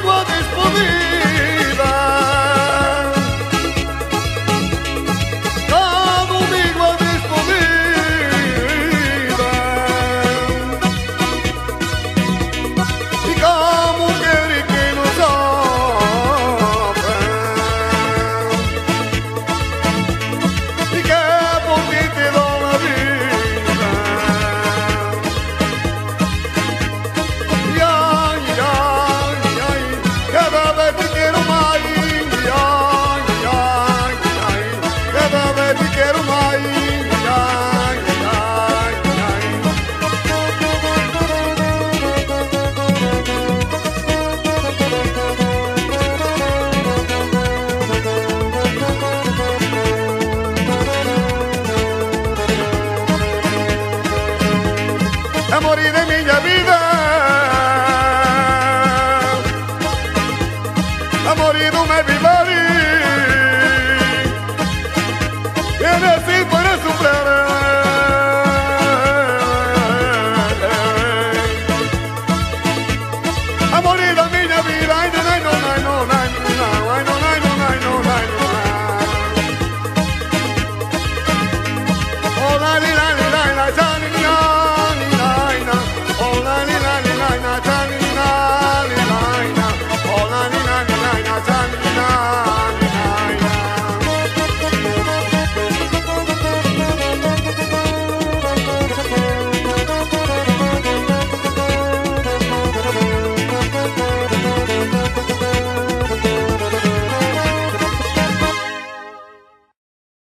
big one. Amorino, everybody. E nesse